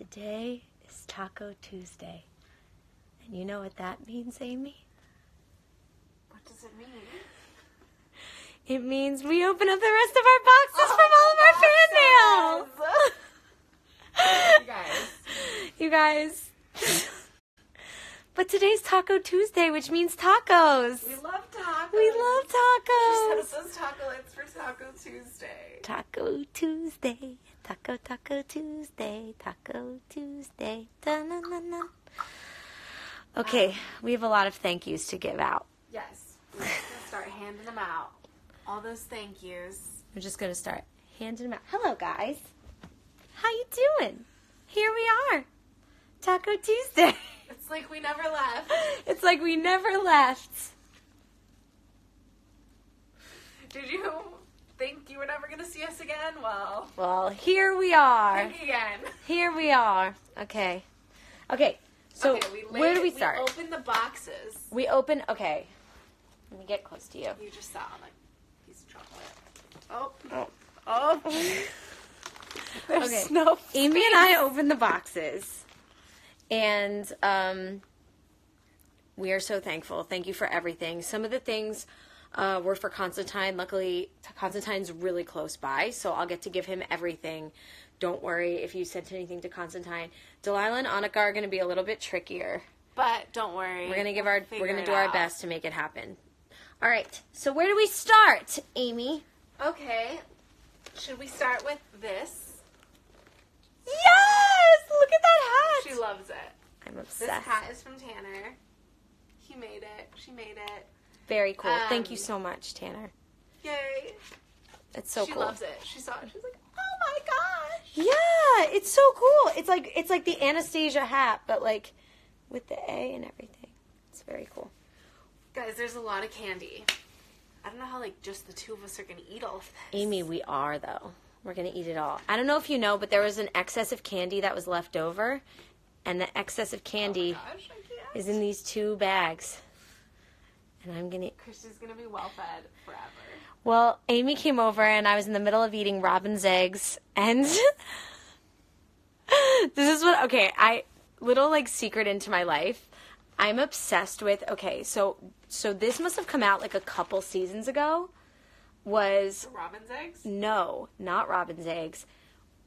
Today is Taco Tuesday. And you know what that means, Amy? What does it mean? It means we open up the rest of our boxes oh, from all of our fan mail. You guys. you guys. but today's Taco Tuesday, which means tacos. We love tacos. We love She tacos. us those tacos for Taco Tuesday. Taco Tuesday, Taco Taco Tuesday, Taco Tuesday. Da-na-na-na. Okay, um, we have a lot of thank yous to give out. Yes. We're just gonna start handing them out. All those thank yous. We're just gonna start handing them out. Hello, guys. How you doing? Here we are, Taco Tuesday. It's like we never left. it's like we never left. Did you think you were never gonna see us again? Well, Well, here we are. again. Here we are. Okay. Okay. So okay, we where do we start? We open the boxes. we open. Okay. Let me get close to you. You just saw like piece of chocolate. Oh. Oh. Oh. There's Okay. no Amy and I opened the boxes, and um, we are so thankful. Thank you for everything. Some of the things uh, were for Constantine. Luckily, Constantine's really close by, so I'll get to give him everything. Don't worry if you sent anything to Constantine. Delilah and Annika are going to be a little bit trickier. But don't worry. We're gonna give our We'll we're gonna do it our out. best to make it happen. All right. So where do we start, Amy? Okay. Should we start with this? Yes! Look at that hat. She loves it. I'm obsessed. This obsessed. hat is from Tanner. He made it. She made it. Very cool. Thank you Um, so much, Tanner. Yay. It's so she cool. She loves it. She saw it. She's like, oh my gosh. Yeah, it's so cool. It's like it's like the Anastasia hat, but like with the A and everything. It's very cool. Guys, there's a lot of candy. I don't know how like just the two of us are gonna eat all of this. Amy, we are though. We're gonna eat it all. I don't know if you know, but there was an excess of candy that was left over, and the excess of candy Gosh, is in these two bags. And I'm gonna Christy's gonna be well fed forever. Well, Amy came over and I was in the middle of eating robin's eggs and this is what okay, I little like secret into my life. I'm obsessed with okay, so so this must have come out like a couple seasons ago was robin's eggs? no, not robin's eggs.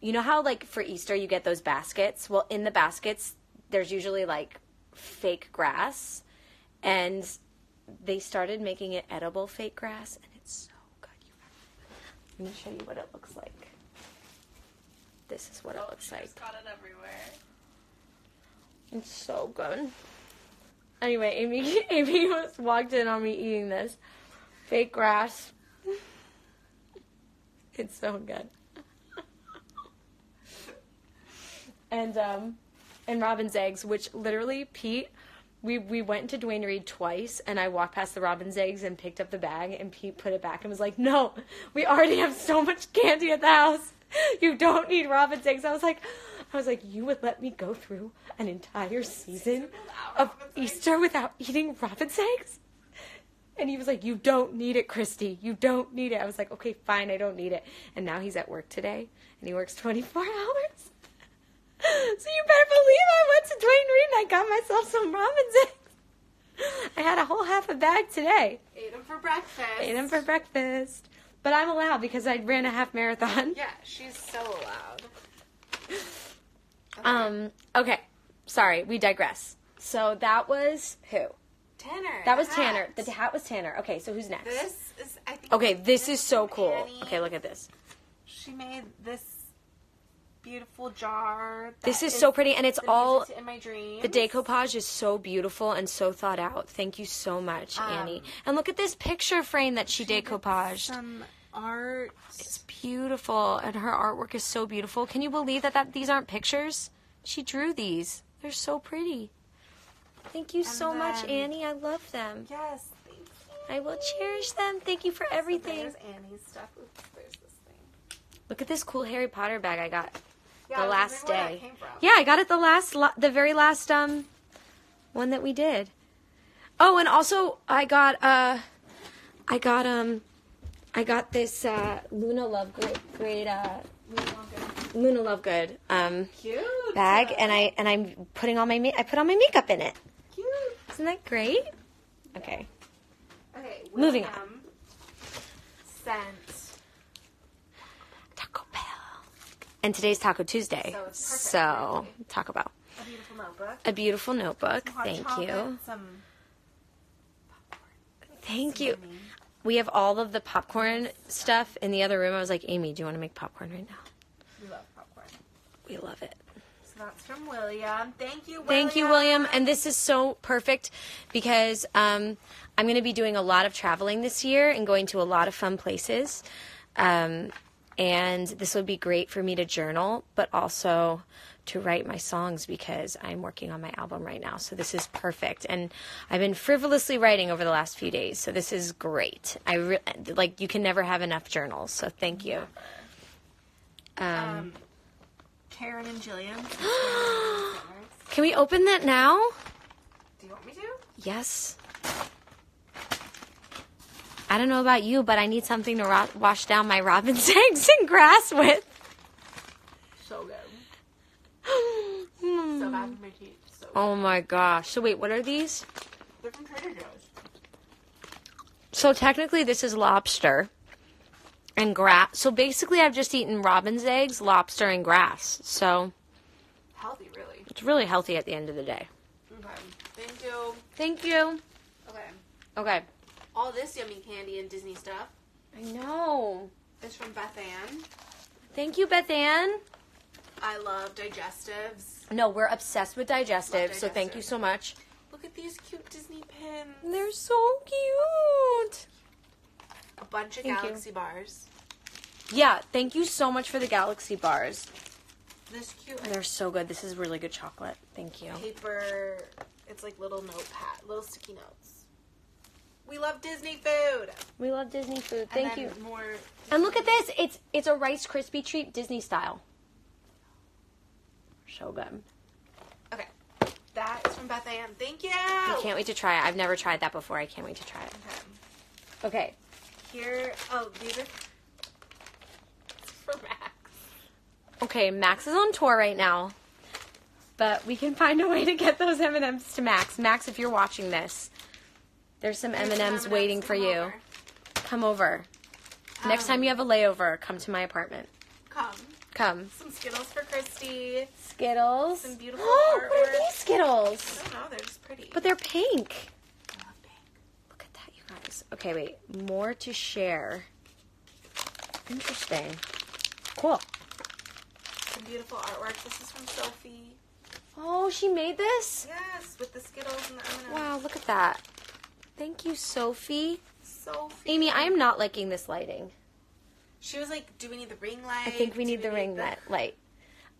You know how like for Easter you get those baskets? Well, in the baskets there's usually like fake grass and they started making it edible fake grass and it's so good. You Let me show you what it looks like. This is what it Oh, looks she like. got it everywhere. It's so good. Anyway, Amy Amy was walked in on me eating this fake grass. It's so good. and um and robin's eggs, which literally Pete we we went to Duane Reade twice and I walked past the robin's eggs and picked up the bag and Pete put it back and was like, "No, we already have so much candy at the house. You don't need robin's eggs." I was like I was like, "You would let me go through an entire season of? Easter without eating robin's eggs?" And he was like, You don't need it, Christy. You don't need it. I was like, Okay, fine, I don't need it. And now he's at work today, and he works 24 hours. So you better believe I went to Duane Reade and I got myself some robin's eggs. I had a whole half a bag today. Ate them for breakfast. Ate them for breakfast. But I'm allowed because I ran a half marathon. Yeah, she's so allowed. Okay. Um, okay. Sorry, we digress. So that was who? Tanner. That was the Tanner. The hat was Tanner. Okay, so who's next? This is, I think. Okay, this is so cool. Annie. Okay, look at this. She made this beautiful jar. This is so pretty, and it's all in my dreams. The decoupage is so beautiful and so thought out. Thank you so much, Um, Annie. And look at this picture frame that she, did decoupaged. Some art. It's beautiful, and her artwork is so beautiful. Can you believe that, that these aren't pictures? She drew these. They're so pretty. Thank you so much, Annie. I love them. Yes, thank you. I will cherish them. Thank you for everything. There's Annie's stuff. Oops, there's this thing. Look at this cool Harry Potter bag I got Yeah, the last wondering where that day. Yeah, I got it the last, the very last um one that we did. Oh, and also I got uh, I got um, I got this uh Luna Love great great uh We want good. Luna Lovegood um, Cute. bag, and I and I'm putting all my ma- I put all my makeup in it. Cute. Isn't that great? Okay. Okay. Moving on. Sent. Taco Bell. And today's Taco Tuesday. So So, Taco Bell. A beautiful notebook. A beautiful notebook. Thank chocolate, you. Thank you. We have all of the popcorn stuff in the other room. I was like, Amy, do you want to make popcorn right now? We love popcorn. We love it. So that's from William. Thank you, William. Thank you, William. And this is so perfect because um, I'm going to be doing a lot of traveling this year and going to a lot of fun places. Um, and this would be great for me to journal, but also to write my songs because I'm working on my album right now. So this is perfect. And I've been frivolously writing over the last few days. So this is great. I re- like you can never have enough journals. So thank you. Um, Karen and Jillian. Can we open that now? Do you want me to? Yes. I don't know about you, but I need something to ro- wash down my robin's eggs and grass with. So good. So bad for my teeth. So Oh my gosh. So wait, what are these? They're from Trader Joe's. So technically this is lobster and grass. So basically I've just eaten robin's eggs, lobster and grass. So Healthy, really. it's really healthy at the end of the day. Okay. Thank you. Thank you. Okay. Okay. All this yummy candy and Disney stuff I know. It's from Beth Ann. Thank you, Beth Ann. I love digestives. No, we're obsessed with digestive, so thank you so much. Look at these cute Disney pins. They're so cute. A bunch of Thank you. galaxy bars. Yeah, thank you so much for the galaxy bars. This cute They're so good. This is really good chocolate. Thank you. paper. It's like little notepad, little sticky notes. We love Disney food. We love Disney food. Thank you. More. And look at this. It's it's a Rice Krispie treat Disney style. So good. Okay. That is from Beth Ann. Thank you. I can't wait to try it. I've never tried that before. I can't wait to try it. Okay. Okay. Here. Oh, these are for Max. Okay, Max is on tour right now. But we can find a way to get those M&Ms to Max. Max, if you're watching this, there's some There's M&Ms waiting for you. over. Come over. Next time you have a layover, come to my apartment. Come. Come. Some Skittles for Christy. Skittles. Some beautiful what are these Skittles? I don't know. They're just pretty. But they're pink. I love pink. Look at that, you guys. Okay, wait. More to share. Interesting. Cool. Some beautiful artwork. This is from Sophie. Oh, she made this? Yes, with the Skittles and the M&Ms. Wow, look at that. Thank you, Sophie. Sophie. Amy, I am not liking this lighting. She was like, "Do we need the ring light? I think we Do need the ring the-" light. light.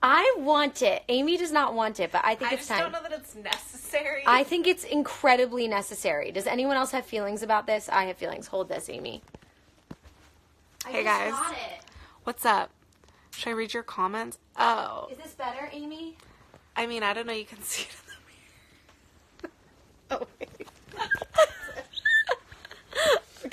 I want it. Amy does not want it, but I think it's time. I just don't know that it's necessary. I think it's incredibly necessary. Does anyone else have feelings about this? I have feelings. Hold this, Amy. Hey, guys. What's up? Should I read your comments? Oh, Is this better, Amy? I mean, I don't know. You can see it in the mirror. oh wait.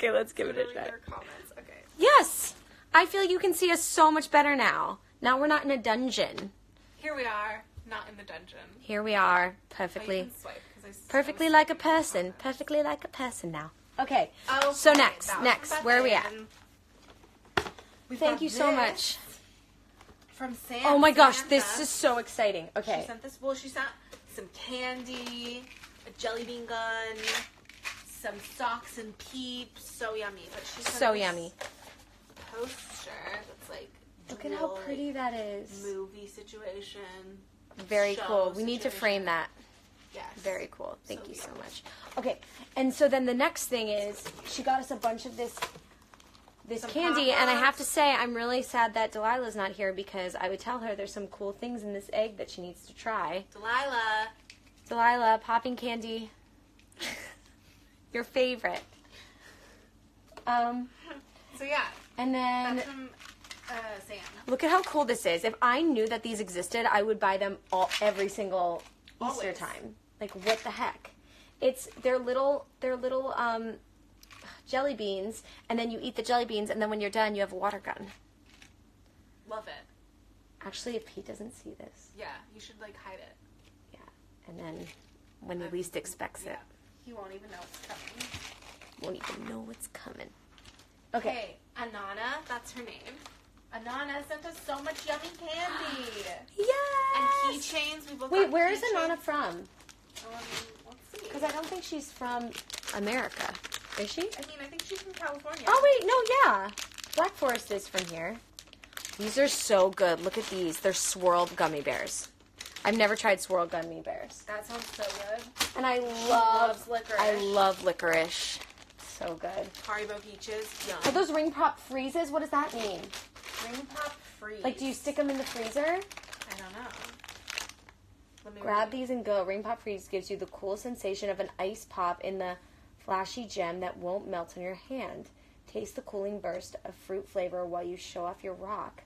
Okay, let's give it a Read try. your comments. Okay. Yes, I feel you can see us so much better now. Now we're not in a dungeon. Here we are, not in the dungeon. Here we are, Oh, perfectly, can swipe, 'cause I s- I perfectly like a person, perfectly like a person now. Oh, okay. Okay, So next, next, where are we at? We've Thank you so much. From Sam. Oh my gosh, Samantha. this is so exciting. Okay. She Okay. sent this. Well, she sent some candy, a jelly bean gun, some socks and peeps. So yummy. But she sent So yummy. Poster that's like. Look at how pretty that is. Movie situation. Very cool. We need to frame that. Yes. Very cool. Thank So you so much. Okay, and so then the next thing is she got us a bunch of this this Some candy, and I have to say I'm really sad that Delilah's not here because I would tell her there's some cool things in this egg that she needs to try. Delilah. Delilah, popping candy, your favorite. Um, So yeah, and then that's from uh, Sam. look at how cool this is. If I knew that these existed, I would buy them all every single Easter time. Like what the heck? It's they're little they're little um jelly beans and then you eat the jelly beans and then when you're done you have a water gun. Love it. Actually, if Pete doesn't see this, Yeah, you should like hide it. Yeah, and then when he least expects Yeah. it, He won't even know it's coming. won't even know what's coming. Okay. Okay, Anana, that's her name. Anana sent us so much yummy candy. Yes. and keychains. We both Wait, where is. Anana from? Um, let's see. Because I don't think she's from America. Is she? I mean, I think she's from California. Oh wait, no, yeah. Black Forest is from here. These are so good. Look at these. They're swirled gummy bears. I've never tried swirled gummy bears. That sounds so good. And I Loves love licorice. I love licorice. So good. Haribo peaches. Yum. Are those ring pop freezes? What does that mean? Ring pop freeze. Like, do you stick them in the freezer? I don't know. Let me Grab read. these and go. Ring Pop Freeze gives you the cool sensation of an ice pop in the flashy gem that won't melt in your hand. Taste the cooling burst of fruit flavor while you show off your rock.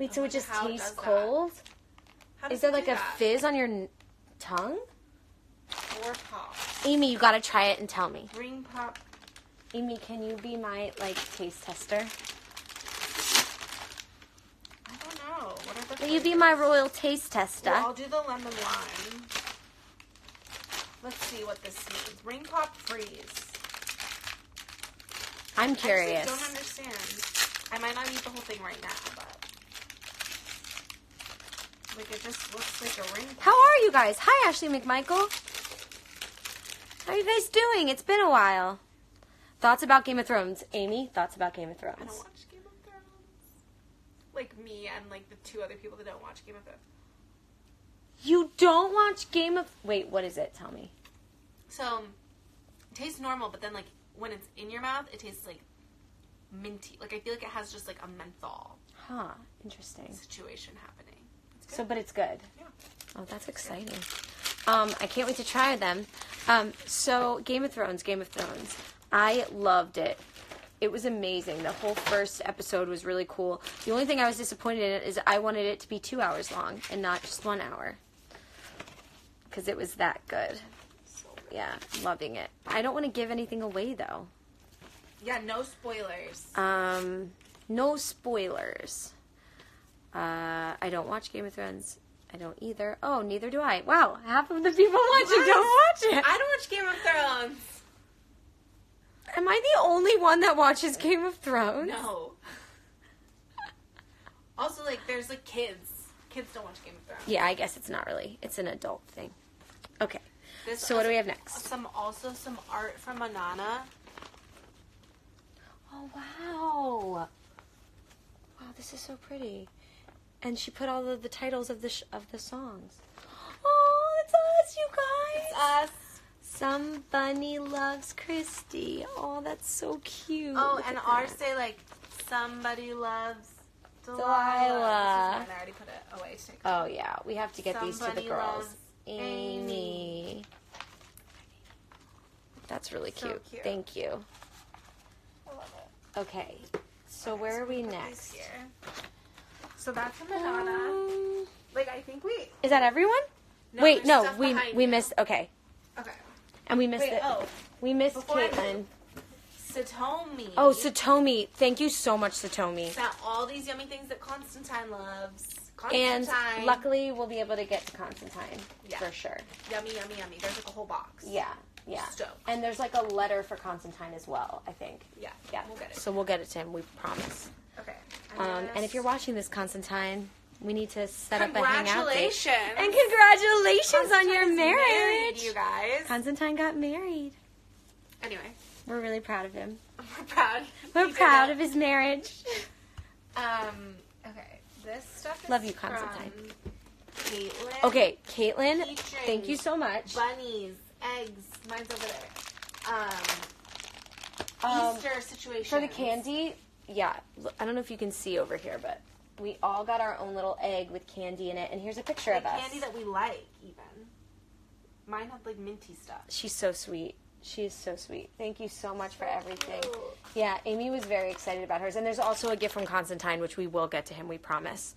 Wait, so Oh, it just how tastes does that? cold? Is there like a that? fizz on your n- tongue? Four pop. Amy, you gotta try it and tell me. Ring pop. Amy, can you be my like taste tester? I don't know. What are the Will you be my royal taste tester? Well, I'll do the lemon lime. Let's see what this means. Ring pop freeze. I'm curious. I just, like, curious. don't understand. I might not eat the whole thing right now, but like it just looks like a ring. How are you guys? Hi, Ashley McMichael. How are you guys doing? It's been a while. Thoughts about Game of Thrones? Amy, thoughts about Game of Thrones. I don't watch Game of Thrones. Like me and like the two other people that don't watch Game of Thrones. You don't watch Game of Wait, what is it? Tell me. So um, it tastes normal, but then like when it's in your mouth, it tastes like minty. Like I feel like it has just like a menthol Huh, interesting. situation happening. It's good. So, but it's good. Yeah. Oh, that's exciting. Um, I can't wait to try them. Um, so Game of Thrones, Game of Thrones. I loved it. It was amazing. The whole first episode was really cool. The only thing I was disappointed in it is I wanted it to be two hours long and not just one hour. Because it was that good. Good. Yeah, loving it. I don't want to give anything away though. Yeah, no spoilers. Um, no spoilers. Uh, I don't watch Game of Thrones. I don't either. Oh, neither do I. Wow, half of the people watching don't watch it. I don't watch Game of Thrones. Am I the only one that watches Game of Thrones? No. Also, like, there's like kids. Kids don't watch Game of Thrones. Yeah, I guess it's not really. It's an adult thing. Okay. This So what do we have next? Some also some art from Anana. Oh wow. Wow, this is so pretty. And she put all of the titles of the sh- of the songs. Oh, it's us, you guys. It's Us. Somebody loves Christy. Oh, that's so cute. Oh, and ours say like somebody loves Delilah. Delilah. I already put it away. Oh yeah, we have to get these to the girls. Amy. Amy. That's really So cute. cute. Thank you. I love it. Okay, so where are we next? Here. So that's from Anana. Um, Like I think we. is that everyone? No, Wait, no, stuff we we you. missed. Okay, Okay. and we missed Wait. it. Oh, We missed Caitlin. Satomi. Oh, Satomi. Thank you so much, Satomi. Got all these yummy things that Constantine loves. And luckily, we'll be able to get to Constantine Yeah. for sure. Yummy, yummy, yummy. There's like a whole box. Yeah, yeah. Stoked. And there's like a letter for Constantine as well. I think. Yeah. Yeah. We'll get it. So we'll get it to him. We promise. Okay. Um, and if you're watching this, Constantine, we need to set up a hangout date. Congratulations. And congratulations on your Constantine's marriage. married, you guys. Constantine got married. anyway, We're really proud of him. we're proud. We're He did proud it. of his marriage. Um. Okay. This stuff is Love you, from Constantine. Caitlin. Okay, Caitlin, Keychains. thank you so much. Bunnies, eggs. Mine's over there. Um. Um, Easter situation For the candy, yeah, I don't know if you can see over here, but we all got our own little egg with candy in it, and here's a picture Like of us. candy that we like, even. Mine had like minty stuff. She's so sweet. She is so sweet. Thank you so much for everything. cute. Yeah, Amy was very excited about hers, and there's also a gift from Constantine, which we will get to him. We promise.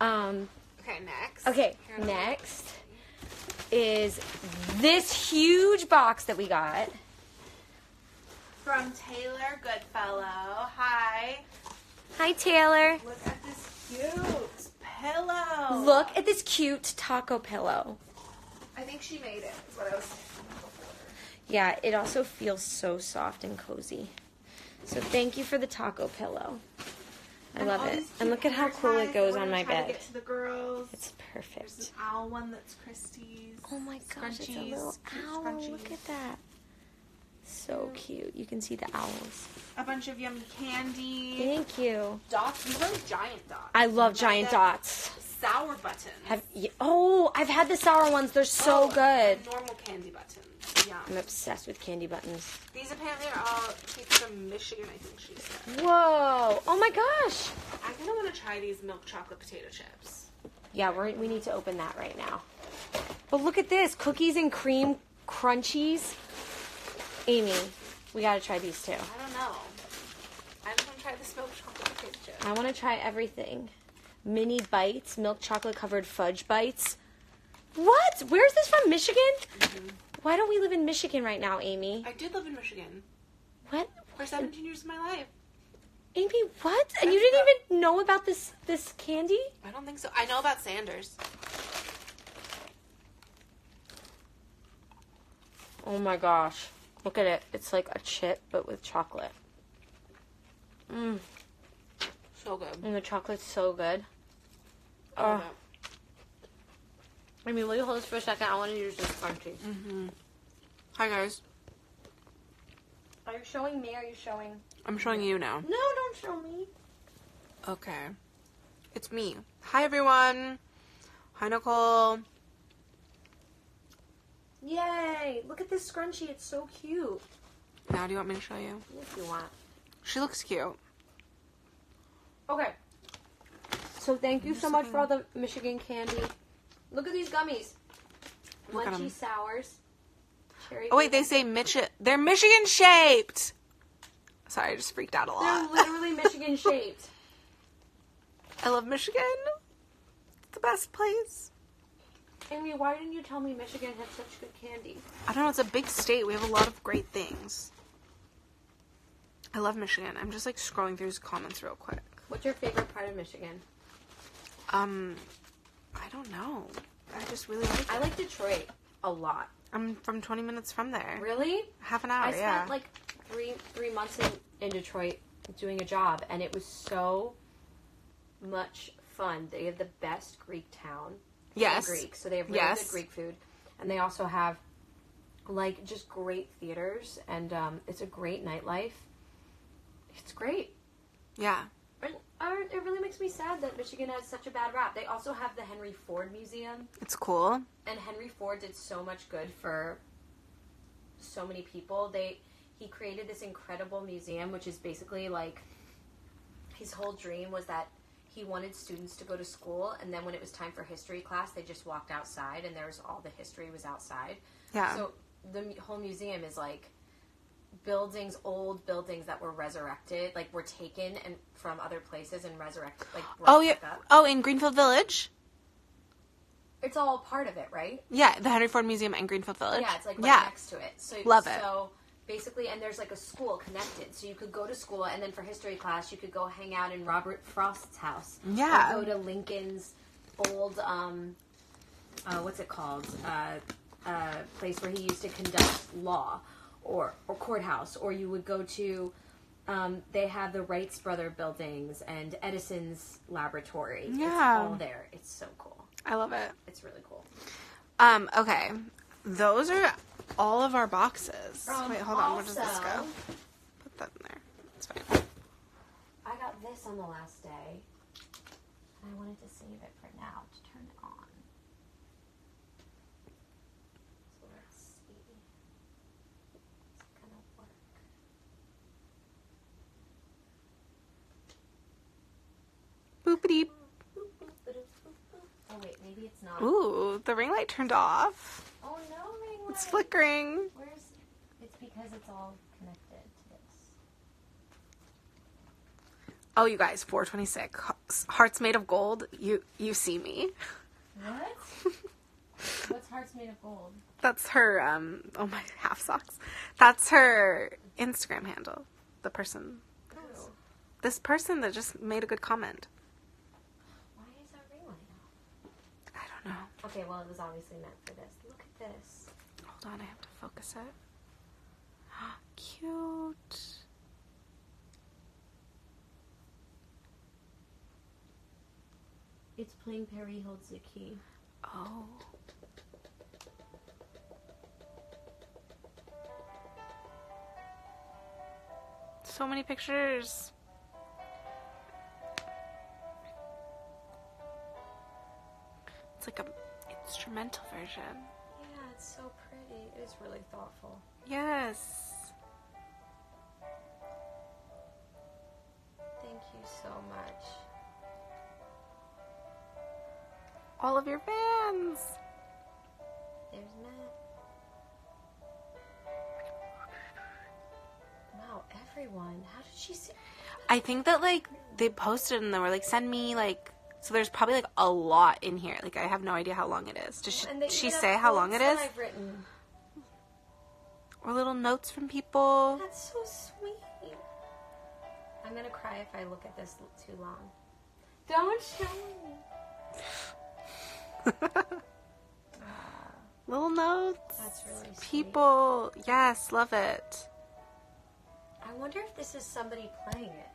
Um, Okay, next. Okay, Here, let me- next is this huge box that we got. From Taylor Goodfellow. Hi. Hi, Taylor. Look at this cute pillow. look at this cute taco pillow. I think she made it. Is what I was saying. Yeah, it also feels so soft and cozy. So thank you for the taco pillow. I And love it. And look at how cool ties it goes on we're my gonna bed. get to the girls. It's There's perfect. an owl one that's Christie's. Oh my gosh, it's a little owl. scrunchies. Look at that. So cute. You can see the owls. A bunch of yummy candy. Thank you. Dots. These are giant dots. I love giant dots. Sour button. Have y- oh, I've had the sour ones. They're so Oh, good. Normal candy buttons. Yeah. I'm obsessed with candy buttons. These apparently are all from Michigan, I think she said. Whoa! Oh my gosh! I kind of want to try these milk chocolate potato chips. Yeah, we're, we need to open that right now. But look at this cookies and cream crunchies. Amy, we gotta try these too. I don't know. I just want to try the milk chocolate chip. I wanna try everything. Mini bites, milk chocolate covered fudge bites. What? Where's this from? Michigan? Mm-hmm. Why don't we live in Michigan right now, Amy? I did live in Michigan What? for 17 years of my life. Amy, what? And you didn't even know about this this candy? I don't think so. I know about Sanders. Oh my gosh. Look at it. It's like a chip but with chocolate. Mmm. So good. And the chocolate's so good. I love Oh. I mean, will you hold this for a second? I want to use this crunchy. it. hmm Hi guys. Are you showing me? Are you showing? I'm showing you now. No, don't show me. Okay. It's me. Hi everyone. Hi Nicole. Yay! Look at this scrunchie. It's so cute. Now do you want me to show you? If you want. She looks cute. Okay. So thank you so much for all the Michigan candy. Look at these gummies. Look. Munchy sours. Cherry. Oh wait, they say Michi- they're Michigan shaped. Sorry, I just freaked out a lot. They're literally Michigan shaped. I love Michigan. It's the best place. Amy, why didn't you tell me Michigan had such good candy? I don't know, it's a big state. We have a lot of great things. I love Michigan. I'm just like scrolling through his comments real quick. What's your favorite part of Michigan? Um, I don't know. I just really like it. I like Detroit a lot. I'm from 20 minutes from there. Really? Half an hour, I spent yeah. like three three months in, in Detroit doing a job, and it was so much fun. They have the best Greek town. Yes. Greek, so they have really Yes. good Greek food, and they also have like just great theaters, and um, it's a great nightlife. It's great. Yeah. And, uh, it really makes me sad that Michigan has such a bad rap. They also have the Henry Ford Museum, It's cool. and Henry Ford did so much good for so many people. They he created this incredible museum, which is basically like his whole dream was that he wanted students to go to school, and then when it was time for history class, they just walked outside, and there was all the history was outside. Yeah. So the whole museum is like buildings, old buildings that were resurrected, like were taken and from other places and resurrected, like oh, yeah. Oh, in Greenfield Village? It's all part of it, right? Yeah, the Henry Ford Museum and Greenfield Village. Yeah, it's like right yeah. next to it. So Love it. So basically, and there's like a school connected, so you could go to school, and then for history class, you could go hang out in Robert Frost's house. Yeah. Or go to Lincoln's old um, uh, what's it called? Uh, uh, place where he used to conduct law, or or courthouse, or you would go to. Um, they have the Wrights brother buildings and Edison's laboratory. Yeah. It's all there. It's so cool. I love it. It's really cool. Um, okay. Those are all of our boxes. Um, Wait, hold on. Where does this go? Put that in there. It's fine. I got this on the last day, and I wanted to save it for now to turn it on. So let's see. It's gonna work. Boopity. Boop, boop, ba-doop, boop, boop. Oh wait, maybe it's not. Ooh, the ring light turned off. Oh no, ring It's flickering. Where's? It's because it's all connected to this. Oh, you guys, 426. Hearts made of gold. You you see me. What? What's hearts made of gold? That's her um oh my half socks. That's her Instagram handle. The person Oh. this person that just made a good comment. Why is that ring light off? I don't know. Okay, well, it was obviously meant for this. This. Hold on, I have to focus it. Cute. It's playing Paris Holds the Key. Oh. So many pictures. It's like a instrumental version. It's so pretty. It is really thoughtful. Yes. Thank you so much. All of your fans. There's Matt. Wow, everyone. How did she see? I think that like they posted and they were like, send me like. So there's probably like a lot in here. Like I have no idea how long it is. Does she, she say how long it is? I've written. Or little notes from people? That's so sweet. I'm gonna cry if I look at this too long. Don't show me. little notes. That's really sweet. People. Yes, love it. I wonder if this is somebody playing it.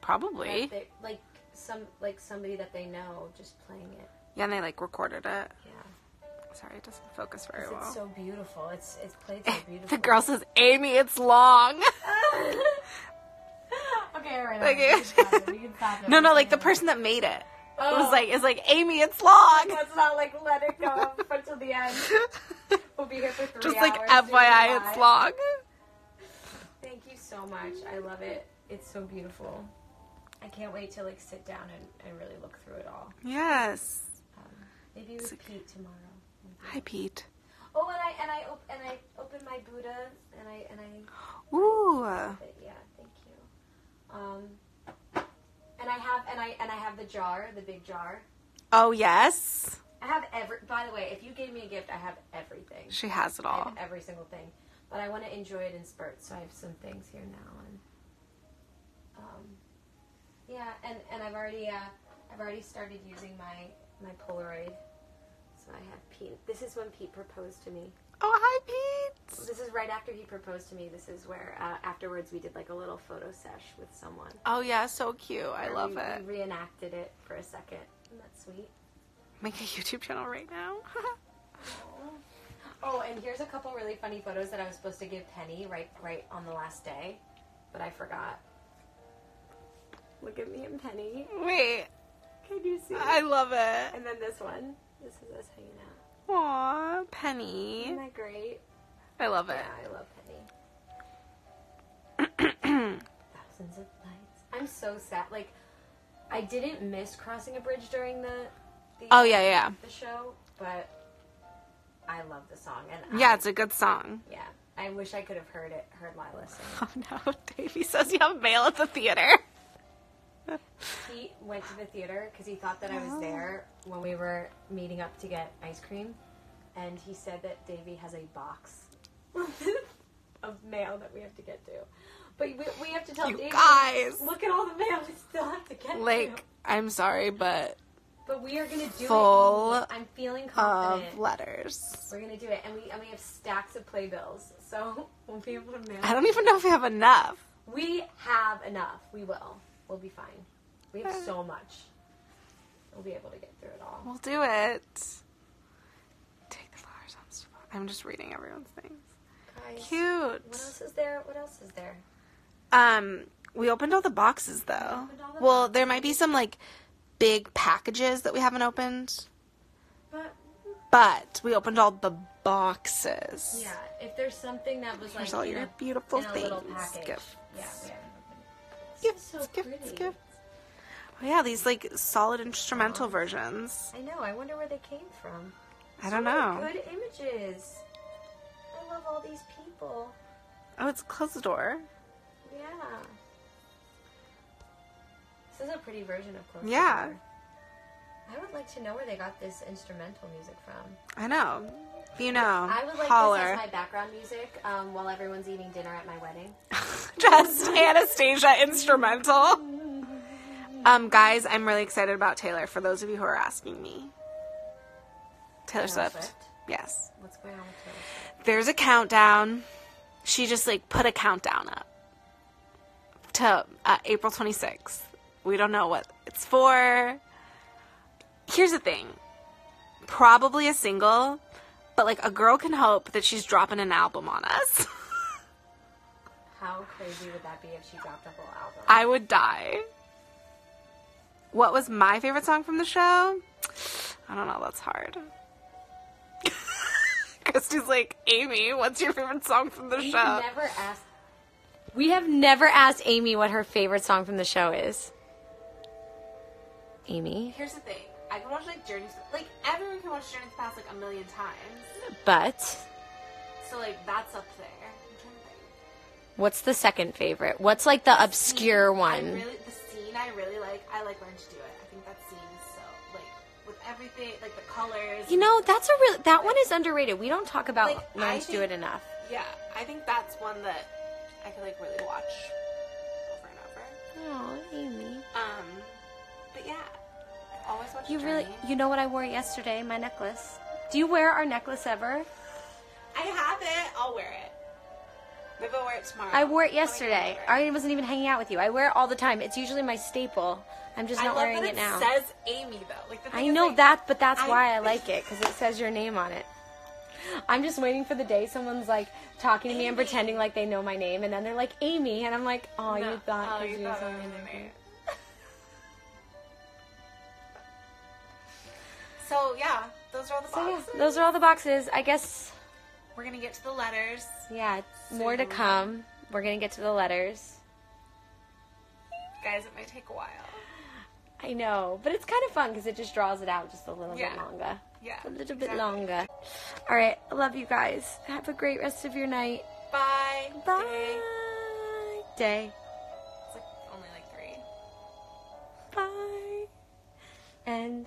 Probably. They, like some like somebody that they know just playing it. Yeah, and they like recorded it. Yeah. Sorry, it doesn't focus very well. It's so beautiful. It's it's played so beautiful. the girl says, Amy, it's long. okay, all right. Like we can stop it. We can stop it. no, no, like the person that made it. Oh. It was oh. like, it's like, Amy, it's long. Let's not like let it go until the end. We'll be here for three Just like hours. FYI, it's long. Thank you so much. I love it. It's so beautiful. I can't wait to like sit down and, and really look through it all. Yes. Um, maybe with Pete tomorrow. Hi, Pete. Oh, and I and I op- and I opened my Buddha and I and I Ooh. but yeah, thank you. Um, and I have and I and I have the jar, the big jar. Oh, yes. I have every. By the way, if you gave me a gift, I have everything. She has it I all. every single thing, but I want to enjoy it in spurts. So I have some things here now, and um, yeah, and and I've already uh, I've already started using my my Polaroid. So I have Pete. This is when Pete proposed to me. Oh, hi, Pete. This is right after he proposed to me. This is where uh, afterwards we did like a little photo sesh with someone. Oh, yeah, so cute. I love we, it. We reenacted it for a second. Isn't that sweet? Make a YouTube channel right now. Oh, and here's a couple really funny photos that I was supposed to give Penny right right on the last day, but I forgot. Look at me and Penny. Wait, Can you see? I love it. And then this one. This is us hanging out. Aw, Penny. Isn't that great? I love it. Yeah, I love Penny. Thousands of lights. I'm so sad. Like, I didn't miss crossing a bridge during the. the Oh, yeah, yeah. The show, but I love the song, and Yeah, I, it's a good song. yeah. I wish I could have heard it, heard Lila sing. Oh no, Davey says you have mail at the theater. He went to the theater because he thought that I was there when we were meeting up to get ice cream, and he said that Davy has a box of mail that we have to get to. But we, we have to tell You Davy, guys. look at all the mail we still have to get Like, to. I'm sorry, but But we are gonna do Full it. I'm feeling of confident. letters. we're gonna do it, and we and we have stacks of playbills, so we'll be able to mail. I don't even know if we have enough. We have enough. We will. We'll be fine. We have so much. We'll be able to get through it all. We'll do it. Take the flowers on. I'm just reading everyone's things. Guys, Cute. What else is there? What else is there? Um, we opened all the boxes though. all the Well, there might be some like big packages that we haven't opened, But but we opened all the boxes. yeah, if there's something that was Here's like all your a, beautiful things. package, Gifts. yeah, we haven't opened it. This Gifts, is so gifts, pretty. gifts. Oh yeah, these like solid instrumental versions. I know. I wonder where they came from. I don't many know. Good images. I love all these people. Oh, it's close the door. Yeah. This is a pretty version of Close the Yeah. Door. I would like to know where they got this instrumental music from. I know. You know, I would like holler. this as my background music um, while everyone's eating dinner at my wedding. Just Anastasia instrumental. Um, guys, I'm really excited about Taylor. For those of you who are asking me, Taylor, Taylor Swift. Swift? Yes. What's going on with Taylor Swift? There's a countdown. She just like put a countdown up to uh, April 26th. We don't know what it's for. Here's the thing probably a single, but like a girl can hope that she's dropping an album on us. How crazy would that be if she dropped a whole album? I would die. What was my favorite song from the show? I don't know, that's hard. Christy's like, Amy, what's your favorite song from the we show? have never asked. We have never asked Amy what her favorite song from the show is. Amy, Here's the thing. I can watch like Journey, like everyone can watch Journey to the Past like a million times. but So like that's up there. I'm trying to think. what's the second favorite? What's like the obscure I one? really the scene I really like. I like Learn to Do It. I think that scene is so like with everything, like the colors. You know, that's a real. That one is underrated. We don't talk about Like, Learn I to Do It enough. Yeah, I think that's one that I could like really watch over and over. Oh, Amy. Um, but yeah, always watch. You really, Journey. you know what I wore yesterday? My necklace. Do you wear our necklace ever? I have it. I'll wear it. Maybe I'll wear it tomorrow. I wore it Let me go yesterday. I wasn't even hanging out with you. I wear it all the time. It's usually my staple. I'm just I not love wearing that it now. says Amy though. Like the thing I know like, that, but that's I- why I like it because it says your name on it. I'm just waiting for the day someone's like talking to me and pretending like they know my name, and then they're like Amy, and I'm like, oh, No. you thought Oh, you thought I was in name. So yeah, those are all the So yeah, boxes. those are all the boxes. I guess We're gonna get to the letters. yeah, more to come. We're gonna get to the letters. Guys, it might take a while. I know, but it's kind of fun because it just draws it out just a little Yeah. bit longer. Yeah. A little bit exactly. longer. All right, I love you guys. Have a great rest of your night. Bye. Bye. Day. Day. It's like only like three. Bye. And